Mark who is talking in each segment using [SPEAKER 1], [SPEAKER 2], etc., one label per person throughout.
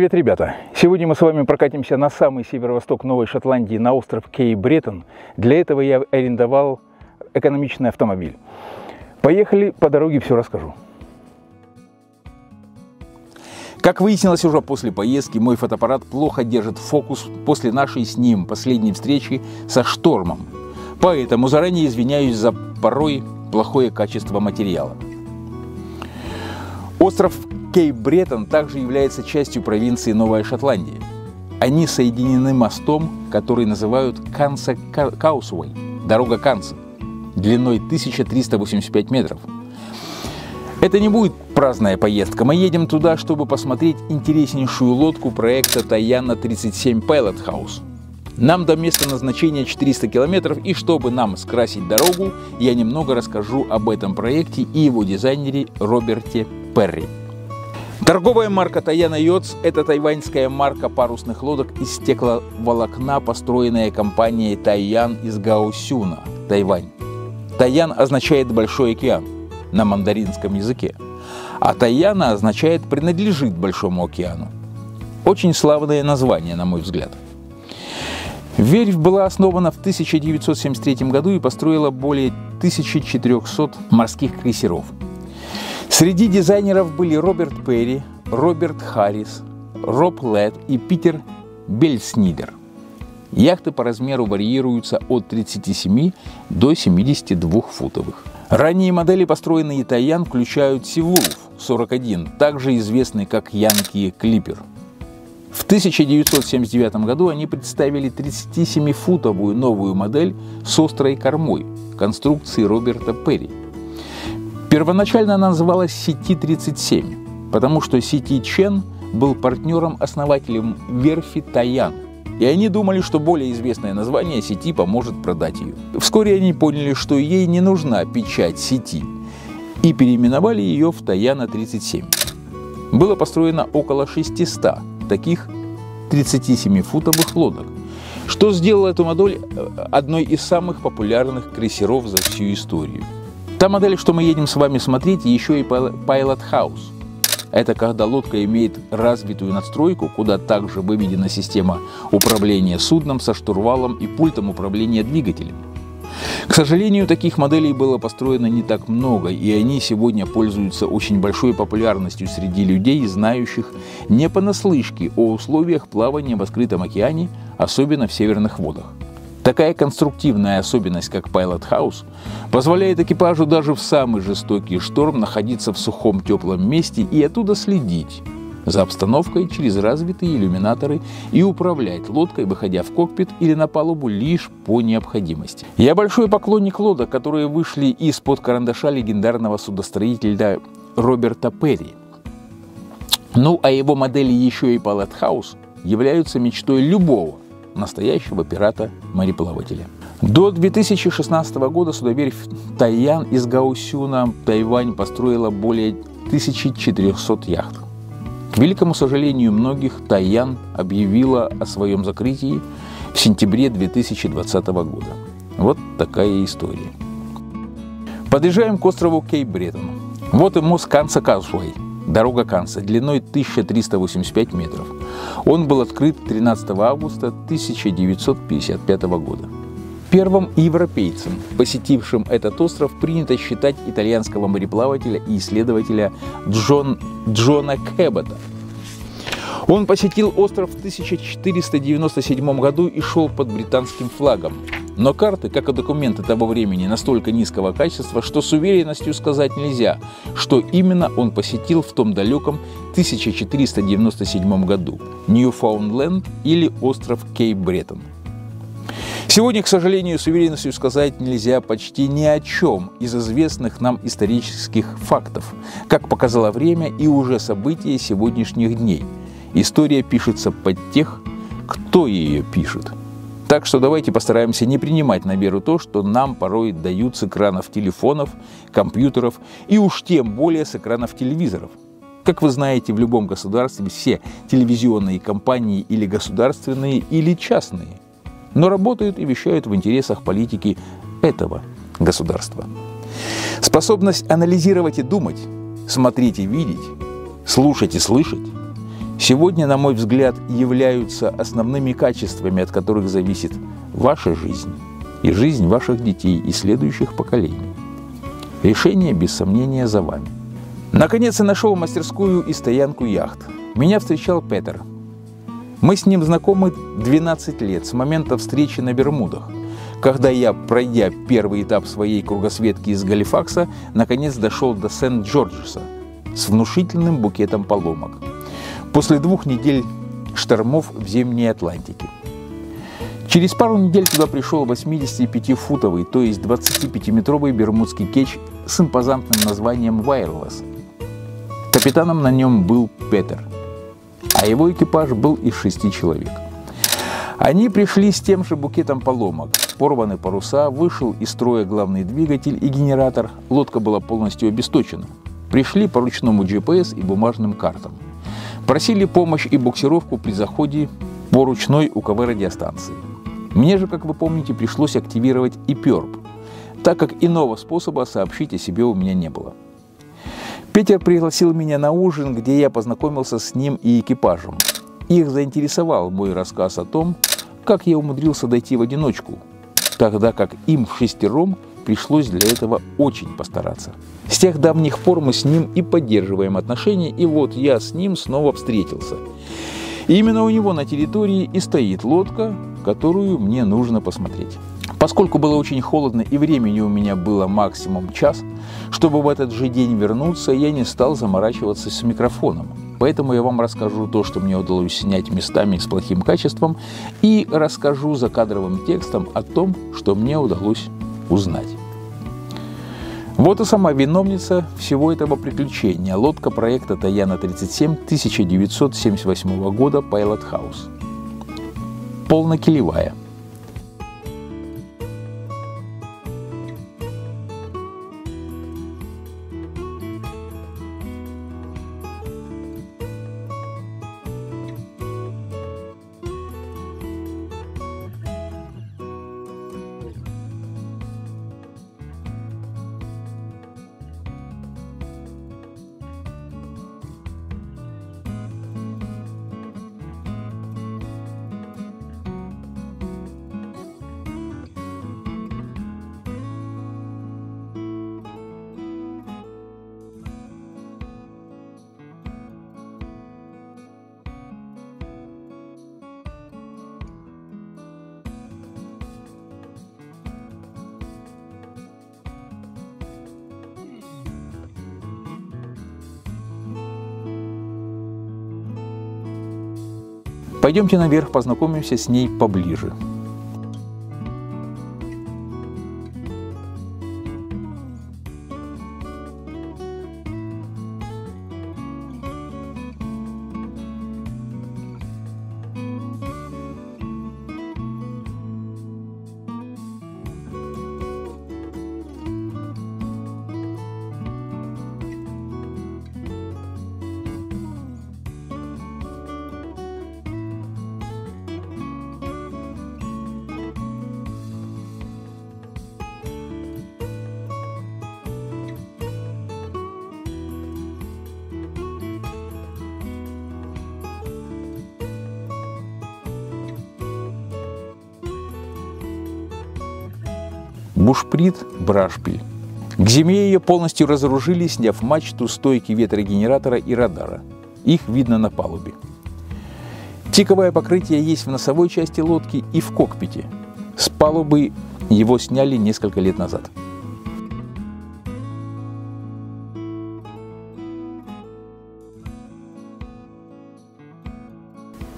[SPEAKER 1] Привет, ребята! Сегодня мы с вами прокатимся на самый северо-восток Новой Шотландии, на остров Кей-Бреттон. Для этого я арендовал экономичный автомобиль. Поехали, по дороге все расскажу. Как выяснилось уже после поездки, мой фотоаппарат плохо держит фокус после нашей с ним последней встречи со штормом. Поэтому заранее извиняюсь за порой плохое качество материала. Остров Кейп-Бреттон также является частью провинции Новая Шотландия. Они соединены мостом, который называют Канса Каусуэй, дорога Канса, длиной 1385 метров. Это не будет праздная поездка. Мы едем туда, чтобы посмотреть интереснейшую лодку проекта Таяна 37 Pilot House. Нам до места назначения 400 километров, и чтобы нам скрасить дорогу, я немного расскажу об этом проекте и его дизайнере Роберте Перри. Торговая марка Таяна Йотс – это тайваньская марка парусных лодок из стекловолокна, построенная компанией Тайян из Гаосюна, Тайвань. Тайян означает «большой океан» на мандаринском языке, а Тайяна означает «принадлежит Большому океану». Очень славное название, на мой взгляд. Верфь была основана в 1973 году и построила более 1400 морских крейсеров – Среди дизайнеров были Роберт Перри, Роберт Харрис, Роб Лед и Питер Бельснидер. Яхты по размеру варьируются от 37 до 72 футовых. Ранние модели, построенные Таян, включают Сивулф 41, также известный как Янки Клипер. В 1979 году они представили 37-футовую новую модель с острой кормой конструкции Роберта Перри – Первоначально она называлась Сети-37, потому что Сети Чен был партнером-основателем верфи Таян, и они думали, что более известное название сети поможет продать ее. Вскоре они поняли, что ей не нужна печать сети, и переименовали ее в Таяна-37. Было построено около 600 таких 37-футовых лодок, что сделало эту модель э, одной из самых популярных крейсеров за всю историю. Та модель, что мы едем с вами смотреть, еще и Pilot House. Это когда лодка имеет развитую надстройку, куда также выведена система управления судном со штурвалом и пультом управления двигателем. К сожалению, таких моделей было построено не так много, и они сегодня пользуются очень большой популярностью среди людей, знающих не понаслышке о условиях плавания в открытом океане, особенно в северных водах. Такая конструктивная особенность, как Pilot House, позволяет экипажу даже в самый жестокий шторм находиться в сухом теплом месте и оттуда следить за обстановкой через развитые иллюминаторы и управлять лодкой, выходя в кокпит или на палубу лишь по необходимости. Я большой поклонник лодок, которые вышли из-под карандаша легендарного судостроителя Роберта Перри. Ну, а его модели еще и House являются мечтой любого настоящего пирата-мореплавателя. До 2016 года судоверфь Тайян из Гаусюна, Тайвань, построила более 1400 яхт. К великому сожалению многих, Тайян объявила о своем закрытии в сентябре 2020 года. Вот такая история. Подъезжаем к острову Кейп-Бреттон. Вот и мост Канса Казуэй – Дорога Канса длиной 1385 метров. Он был открыт 13 августа 1955 года. Первым европейцем, посетившим этот остров, принято считать итальянского мореплавателя и исследователя Джон, Джона Кэббота. Он посетил остров в 1497 году и шел под британским флагом. Но карты, как и документы того времени, настолько низкого качества, что с уверенностью сказать нельзя, что именно он посетил в том далеком 1497 году – Ньюфаундленд или остров Кейп-Бреттон. Сегодня, к сожалению, с уверенностью сказать нельзя почти ни о чем из известных нам исторических фактов, как показало время и уже события сегодняшних дней. История пишется под тех, кто ее пишет – так что давайте постараемся не принимать на веру то, что нам порой дают с экранов телефонов, компьютеров и уж тем более с экранов телевизоров. Как вы знаете, в любом государстве все телевизионные компании или государственные, или частные, но работают и вещают в интересах политики этого государства. Способность анализировать и думать, смотреть и видеть, слушать и слышать сегодня, на мой взгляд, являются основными качествами, от которых зависит ваша жизнь и жизнь ваших детей и следующих поколений. Решение, без сомнения, за вами. Наконец я нашел мастерскую и стоянку яхт. Меня встречал Петер. Мы с ним знакомы 12 лет, с момента встречи на Бермудах, когда я, пройдя первый этап своей кругосветки из Галифакса, наконец дошел до Сент-Джорджеса с внушительным букетом поломок. После двух недель штормов в зимней Атлантике. Через пару недель туда пришел 85-футовый, то есть 25-метровый бермудский кетч с импозантным названием «Wireless», Капитаном на нем был Петер, а его экипаж был из шести человек. Они пришли с тем же букетом поломок. Порваны паруса, вышел из строя главный двигатель и генератор, лодка была полностью обесточена. Пришли по ручному GPS и бумажным картам. Просили помощь и буксировку при заходе по ручной УКВ радиостанции. Мне же, как вы помните, пришлось активировать и ПЕРП, так как иного способа сообщить о себе у меня не было. Питер пригласил меня на ужин, где я познакомился с ним и экипажем. Их заинтересовал мой рассказ о том, как я умудрился дойти в одиночку, тогда как им в шестером пришлось для этого очень постараться. С тех давних пор мы с ним и поддерживаем отношения, и вот я с ним снова встретился. И именно у него на территории и стоит лодка, которую мне нужно посмотреть. Поскольку было очень холодно и времени у меня было максимум час, чтобы в этот же день вернуться, я не стал заморачиваться с микрофоном. Поэтому я вам расскажу то, что мне удалось снять местами с плохим качеством, и расскажу за кадровым текстом о том, что мне удалось узнать. Вот и сама виновница всего этого приключения – лодка проекта Таяна-37 1978 года Pilot House. Полнокилевая – Пойдемте наверх, познакомимся с ней поближе. Бушприт Брашпиль. К зиме ее полностью разоружили, сняв мачту, стойки ветрогенератора и радара. Их видно на палубе. Тиковое покрытие есть в носовой части лодки и в кокпите. С палубы его сняли несколько лет назад.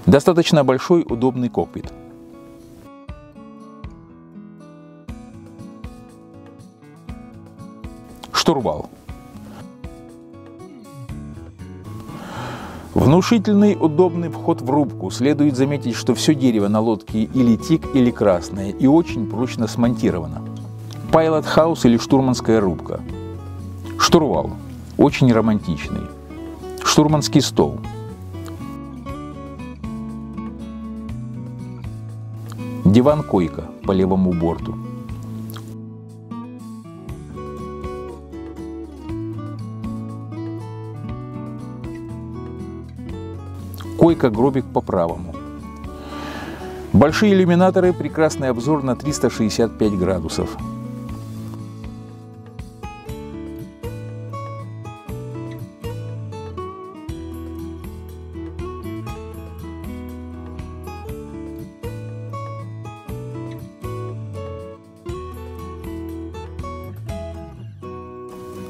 [SPEAKER 1] Достаточно большой удобный кокпит – штурвал. Внушительный, удобный вход в рубку. Следует заметить, что все дерево на лодке или тик, или красное, и очень прочно смонтировано. Пайлот хаус или штурманская рубка. Штурвал. Очень романтичный. Штурманский стол. Диван-койка по левому борту. Койка-гробик по правому. Большие иллюминаторы, прекрасный обзор на 365 градусов.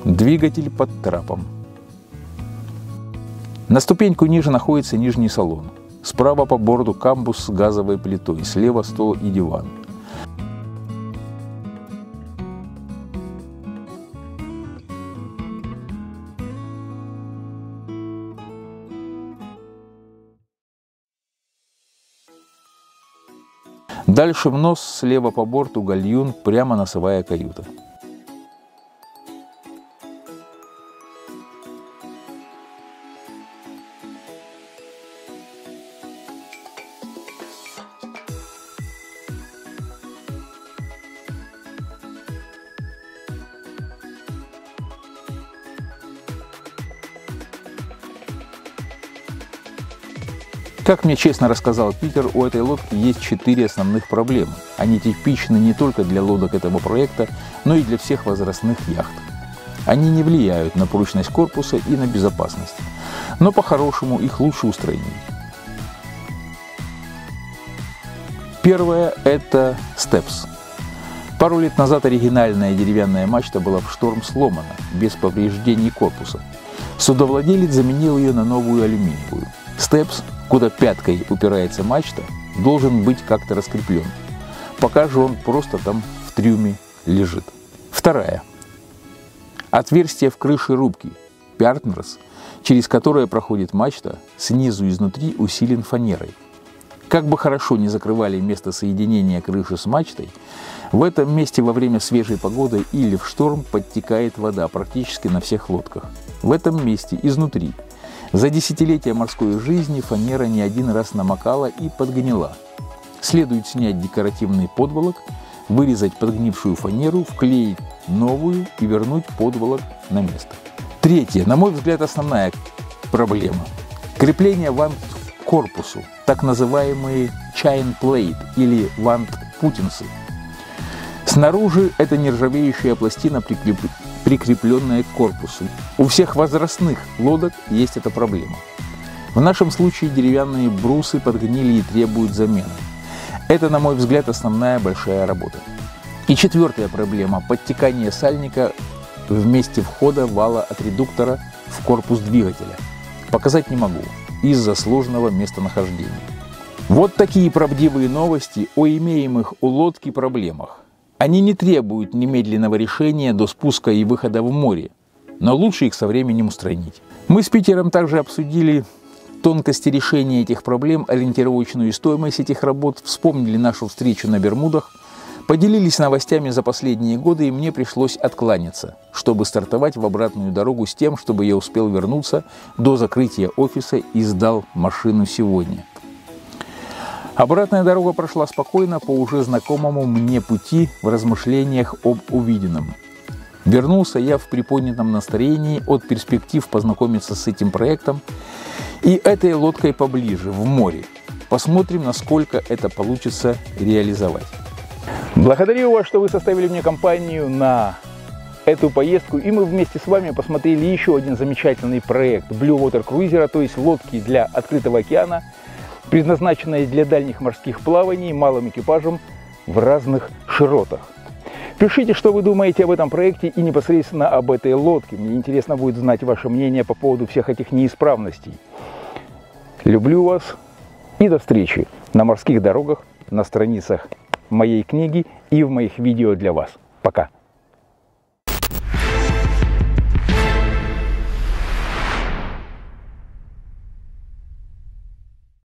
[SPEAKER 1] Двигатель под трапом. На ступеньку ниже находится нижний салон. Справа по борту камбус с газовой плитой, слева стол и диван. Дальше в нос, слева по борту гальюн, прямо носовая каюта. Как мне честно рассказал Питер, у этой лодки есть четыре основных проблемы. Они типичны не только для лодок этого проекта, но и для всех возрастных яхт. Они не влияют на прочность корпуса и на безопасность, но по-хорошему их лучше устранить. Первое – это степс. Пару лет назад оригинальная деревянная мачта была в шторм сломана, без повреждений корпуса. Судовладелец заменил ее на новую алюминиевую. Степс куда пяткой упирается мачта, должен быть как-то раскреплен. Пока же он просто там в трюме лежит. Вторая. Отверстие в крыше рубки, пяртнерс, через которое проходит мачта, снизу изнутри усилен фанерой. Как бы хорошо не закрывали место соединения крыши с мачтой, в этом месте во время свежей погоды или в шторм подтекает вода практически на всех лодках. В этом месте изнутри за десятилетия морской жизни фанера не один раз намокала и подгнила. Следует снять декоративный подволок, вырезать подгнившую фанеру, вклеить новую и вернуть подволок на место. Третье, на мой взгляд, основная проблема. Крепление вант к корпусу, так называемые chain plate или вант путинцы. Снаружи это нержавеющая пластина прикреп прикрепленная к корпусу. У всех возрастных лодок есть эта проблема. В нашем случае деревянные брусы подгнили и требуют замены. Это, на мой взгляд, основная большая работа. И четвертая проблема – подтекание сальника в месте входа вала от редуктора в корпус двигателя. Показать не могу из-за сложного местонахождения. Вот такие правдивые новости о имеемых у лодки проблемах. Они не требуют немедленного решения до спуска и выхода в море, но лучше их со временем устранить. Мы с Питером также обсудили тонкости решения этих проблем, ориентировочную стоимость этих работ, вспомнили нашу встречу на Бермудах, поделились новостями за последние годы, и мне пришлось откланяться, чтобы стартовать в обратную дорогу с тем, чтобы я успел вернуться до закрытия офиса и сдал машину сегодня. Обратная дорога прошла спокойно по уже знакомому мне пути в размышлениях об увиденном. Вернулся я в приподнятом настроении от перспектив познакомиться с этим проектом и этой лодкой поближе, в море. Посмотрим, насколько это получится реализовать. Благодарю вас, что вы составили мне компанию на эту поездку, и мы вместе с вами посмотрели еще один замечательный проект Blue Water Cruiser, то есть лодки для открытого океана – предназначенная для дальних морских плаваний малым экипажем в разных широтах. Пишите, что вы думаете об этом проекте и непосредственно об этой лодке. Мне интересно будет знать ваше мнение по поводу всех этих неисправностей. Люблю вас и до встречи на морских дорогах, на страницах моей книги и в моих видео для вас. Пока!